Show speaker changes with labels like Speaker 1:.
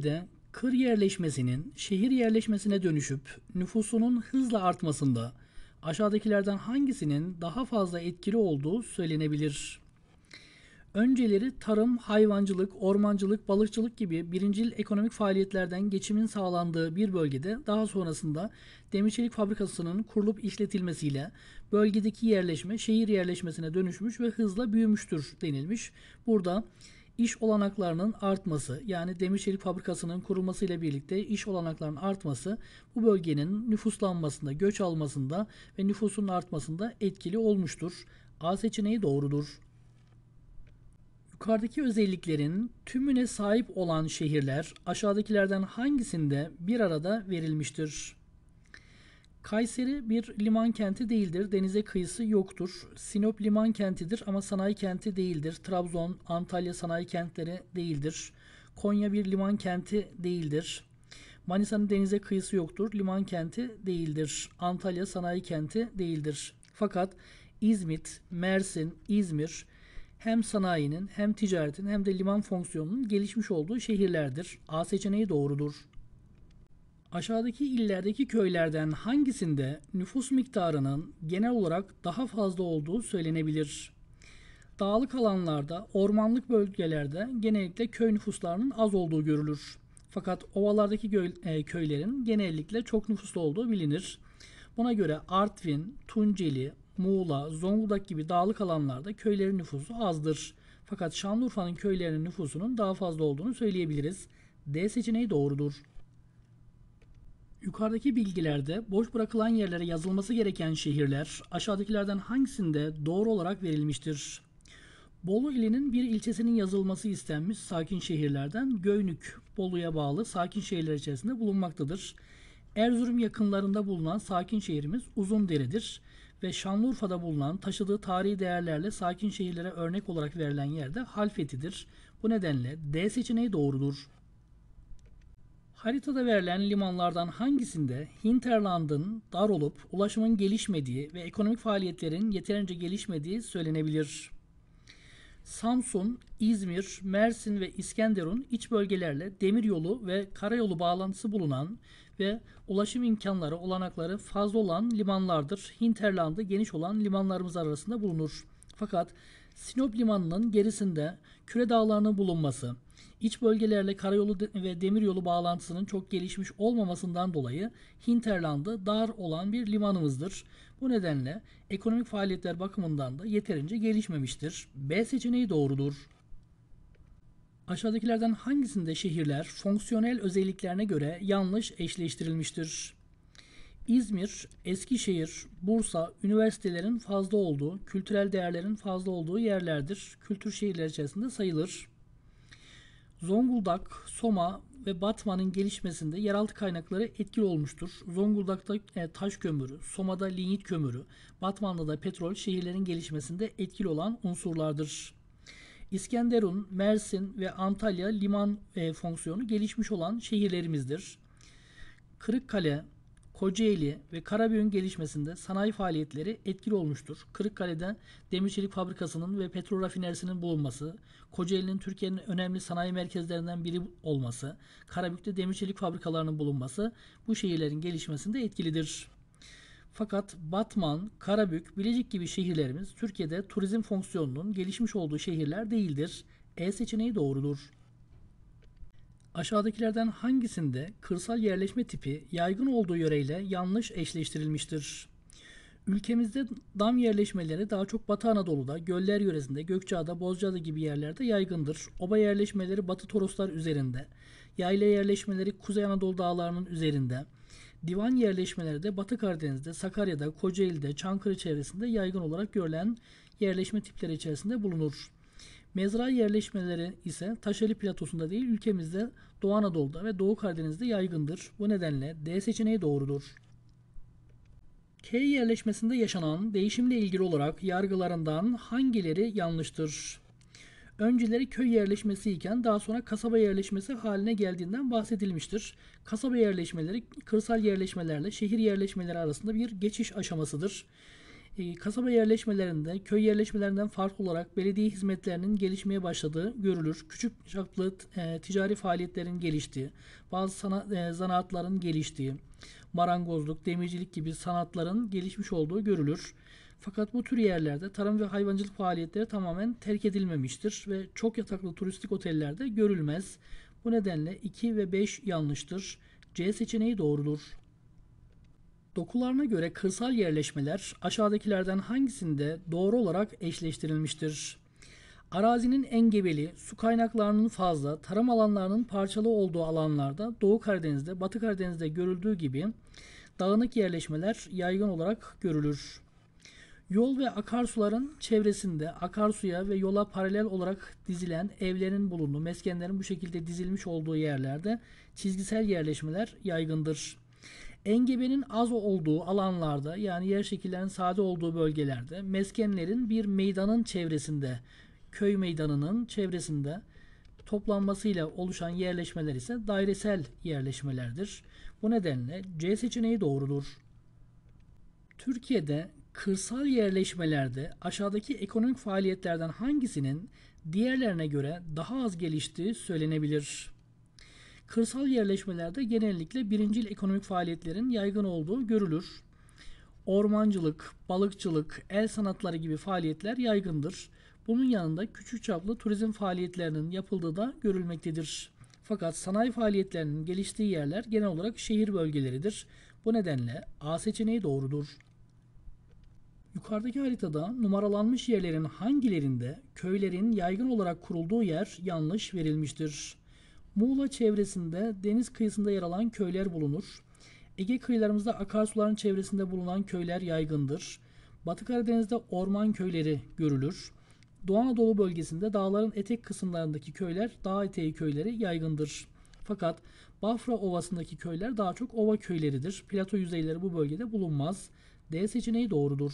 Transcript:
Speaker 1: bölgede kır yerleşmesinin şehir yerleşmesine dönüşüp nüfusunun hızla artmasında aşağıdakilerden hangisinin daha fazla etkili olduğu söylenebilir? Önceleri tarım, hayvancılık, ormancılık, balıkçılık gibi birincil ekonomik faaliyetlerden geçimin sağlandığı bir bölgede daha sonrasında demir çelik fabrikasının kurulup işletilmesiyle bölgedeki yerleşme şehir yerleşmesine dönüşmüş ve hızla büyümüştür denilmiş. Burada iş olanaklarının artması yani demir çelik fabrikasının kurulmasıyla birlikte iş olanaklarının artması bu bölgenin nüfuslanmasında, göç almasında ve nüfusun artmasında etkili olmuştur. A seçeneği doğrudur. Yukarıdaki özelliklerin tümüne sahip olan şehirler aşağıdakilerden hangisinde bir arada verilmiştir? Kayseri bir liman kenti değildir. Denize kıyısı yoktur. Sinop liman kentidir ama sanayi kenti değildir. Trabzon, Antalya sanayi kentleri değildir. Konya bir liman kenti değildir. Manisa'nın denize kıyısı yoktur. Liman kenti değildir. Antalya sanayi kenti değildir. Fakat İzmit, Mersin, İzmir hem sanayinin hem ticaretin hem de liman fonksiyonunun gelişmiş olduğu şehirlerdir. A seçeneği doğrudur. Aşağıdaki illerdeki köylerden hangisinde nüfus miktarının genel olarak daha fazla olduğu söylenebilir? Dağlık alanlarda, ormanlık bölgelerde genellikle köy nüfuslarının az olduğu görülür. Fakat ovalardaki e, köylerin genellikle çok nüfuslu olduğu bilinir. Buna göre Artvin, Tunceli, Muğla, Zonguldak gibi dağlık alanlarda köylerin nüfusu azdır. Fakat Şanlıurfa'nın köylerinin nüfusunun daha fazla olduğunu söyleyebiliriz. D seçeneği doğrudur. Yukarıdaki bilgilerde boş bırakılan yerlere yazılması gereken şehirler aşağıdakilerden hangisinde doğru olarak verilmiştir? Bolu ilinin bir ilçesinin yazılması istenmiş sakin şehirlerden Göynük, Bolu'ya bağlı sakin şehirler içerisinde bulunmaktadır. Erzurum yakınlarında bulunan sakin şehrimiz Uzundere'dir ve Şanlıurfa'da bulunan taşıdığı tarihi değerlerle sakin şehirlere örnek olarak verilen yerde Halfeti'dir. Bu nedenle D seçeneği doğrudur. Haritada verilen limanlardan hangisinde hinterlandın dar olup ulaşımın gelişmediği ve ekonomik faaliyetlerin yeterince gelişmediği söylenebilir. Samsun, İzmir, Mersin ve İskenderun iç bölgelerle demiryolu ve karayolu bağlantısı bulunan ve ulaşım imkanları, olanakları fazla olan limanlardır. Hinterlandı geniş olan limanlarımız arasında bulunur. Fakat Sinop limanının gerisinde küre dağlarının bulunması, iç bölgelerle karayolu ve demiryolu bağlantısının çok gelişmiş olmamasından dolayı hinterlandı dar olan bir limanımızdır. Bu nedenle ekonomik faaliyetler bakımından da yeterince gelişmemiştir. B seçeneği doğrudur. Aşağıdakilerden hangisinde şehirler fonksiyonel özelliklerine göre yanlış eşleştirilmiştir? İzmir, Eskişehir, Bursa, üniversitelerin fazla olduğu, kültürel değerlerin fazla olduğu yerlerdir. Kültür şehirler içerisinde sayılır. Zonguldak, Soma ve Batman'ın gelişmesinde yeraltı kaynakları etkili olmuştur. Zonguldak'ta e, taş kömürü, Soma'da lignit kömürü, Batman'da da petrol şehirlerin gelişmesinde etkili olan unsurlardır. İskenderun, Mersin ve Antalya liman e, fonksiyonu gelişmiş olan şehirlerimizdir. Kırıkkale, Kocaeli ve Karabük'ün gelişmesinde sanayi faaliyetleri etkili olmuştur. Kırıkkale'de demir çelik fabrikasının ve petrol rafinerisinin bulunması, Kocaeli'nin Türkiye'nin önemli sanayi merkezlerinden biri olması, Karabük'te demir çelik fabrikalarının bulunması bu şehirlerin gelişmesinde etkilidir. Fakat Batman, Karabük, Bilecik gibi şehirlerimiz Türkiye'de turizm fonksiyonunun gelişmiş olduğu şehirler değildir. E seçeneği doğrudur. Aşağıdakilerden hangisinde kırsal yerleşme tipi yaygın olduğu yöreyle yanlış eşleştirilmiştir? Ülkemizde dam yerleşmeleri daha çok Batı Anadolu'da, göller yöresinde, Gökçeada, Bozcaada gibi yerlerde yaygındır. Oba yerleşmeleri Batı Toroslar üzerinde, yayla yerleşmeleri Kuzey Anadolu dağlarının üzerinde, divan yerleşmeleri de Batı Karadeniz'de, Sakarya'da, Kocaeli'de, Çankırı çevresinde yaygın olarak görülen yerleşme tipleri içerisinde bulunur. Mezra yerleşmeleri ise Taşeli Platosu'nda değil ülkemizde Doğu Anadolu'da ve Doğu Karadeniz'de yaygındır. Bu nedenle D seçeneği doğrudur. K yerleşmesinde yaşanan değişimle ilgili olarak yargılarından hangileri yanlıştır? Önceleri köy yerleşmesi iken daha sonra kasaba yerleşmesi haline geldiğinden bahsedilmiştir. Kasaba yerleşmeleri kırsal yerleşmelerle şehir yerleşmeleri arasında bir geçiş aşamasıdır. E, kasaba yerleşmelerinde köy yerleşmelerinden farklı olarak belediye hizmetlerinin gelişmeye başladığı görülür. Küçük çaplı e, ticari faaliyetlerin geliştiği, bazı sanat, e, zanaatların geliştiği, marangozluk, demircilik gibi sanatların gelişmiş olduğu görülür. Fakat bu tür yerlerde tarım ve hayvancılık faaliyetleri tamamen terk edilmemiştir ve çok yataklı turistik otellerde görülmez. Bu nedenle 2 ve 5 yanlıştır. C seçeneği doğrudur. Dokularına göre kırsal yerleşmeler aşağıdakilerden hangisinde doğru olarak eşleştirilmiştir? Arazinin engebeli, su kaynaklarının fazla, tarım alanlarının parçalı olduğu alanlarda Doğu Karadeniz'de, Batı Karadeniz'de görüldüğü gibi dağınık yerleşmeler yaygın olarak görülür. Yol ve akarsuların çevresinde akarsuya ve yola paralel olarak dizilen evlerin bulunduğu, meskenlerin bu şekilde dizilmiş olduğu yerlerde çizgisel yerleşmeler yaygındır. Engebenin az olduğu alanlarda yani yer şekillerinin sade olduğu bölgelerde meskenlerin bir meydanın çevresinde, köy meydanının çevresinde toplanmasıyla oluşan yerleşmeler ise dairesel yerleşmelerdir. Bu nedenle C seçeneği doğrudur. Türkiye'de kırsal yerleşmelerde aşağıdaki ekonomik faaliyetlerden hangisinin diğerlerine göre daha az geliştiği söylenebilir? Kırsal yerleşmelerde genellikle birincil ekonomik faaliyetlerin yaygın olduğu görülür. Ormancılık, balıkçılık, el sanatları gibi faaliyetler yaygındır. Bunun yanında küçük çaplı turizm faaliyetlerinin yapıldığı da görülmektedir. Fakat sanayi faaliyetlerinin geliştiği yerler genel olarak şehir bölgeleridir. Bu nedenle A seçeneği doğrudur. Yukarıdaki haritada numaralanmış yerlerin hangilerinde köylerin yaygın olarak kurulduğu yer yanlış verilmiştir. Muğla çevresinde deniz kıyısında yer alan köyler bulunur. Ege kıyılarımızda akarsuların çevresinde bulunan köyler yaygındır. Batı Karadeniz'de orman köyleri görülür. Doğu Anadolu bölgesinde dağların etek kısımlarındaki köyler dağ eteği köyleri yaygındır. Fakat Bafra Ovası'ndaki köyler daha çok ova köyleridir. Plato yüzeyleri bu bölgede bulunmaz. D seçeneği doğrudur.